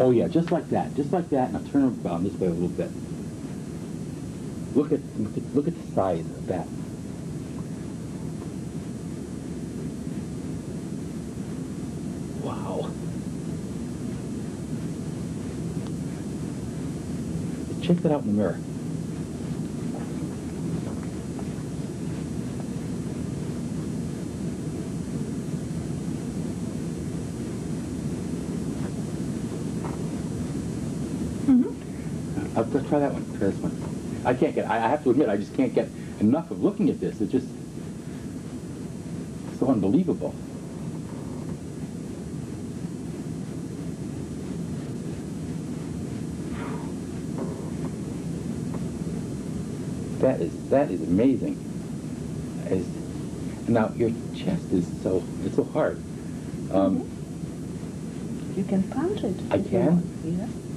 Oh yeah, just like that, just like that, and I'll turn around this way a little bit. Look at, look at, look at the size of that. Wow. Check that out in the mirror. Mm-hmm. I'll, let's try that one. Try this one. I can't get. I, I have to admit, I just can't get enough of looking at this. It's just so unbelievable. That is that is amazing. Is now your chest is so it's so hard. Um, You can punch it. I can? want.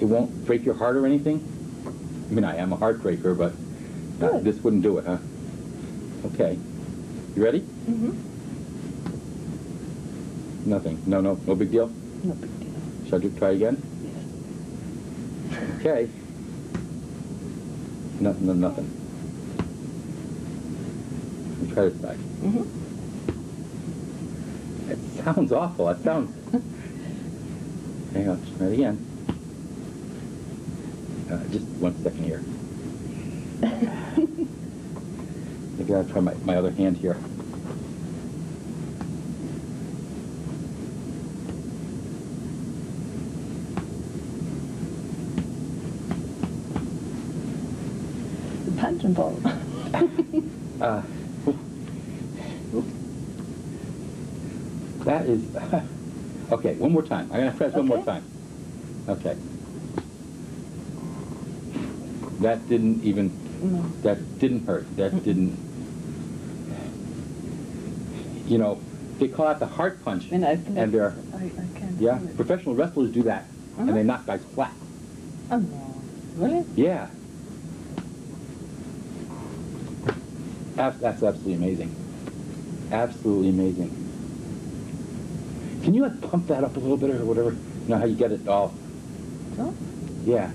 It won't break your heart or anything? I mean, I am a heartbreaker, but not- this wouldn't do it, huh? Okay. You ready? Mm-hmm. Nothing. No, no, no big deal? No big deal. Shall I try again? Yes. Okay. Nothing, no, nothing. Let me try this side. Mm-hmm. It sounds awful. That sounds... Hang on, try it again. Uh, just one second here. Maybe I'll try my, my other hand here. the punching ball. Uh, that is... okay, one more time. I'm going to press one more time. Okay. That didn't even... no. That didn't hurt. That didn't... You know, they call it the heart punch. And I think And they're... I, I Yeah, professional wrestlers do that. And they Uh-huh. knock guys flat. Oh no. Really? Yeah. That's absolutely amazing. Absolutely amazing. Can you like pump that up a little bit or whatever? You know how you get it all? Yeah.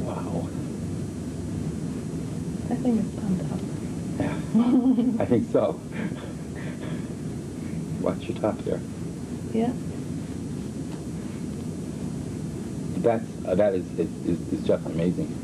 Wow. I think it's pumped up. Yeah. I think so. Watch your top there. yeah. That's uh, that is, is is is just amazing.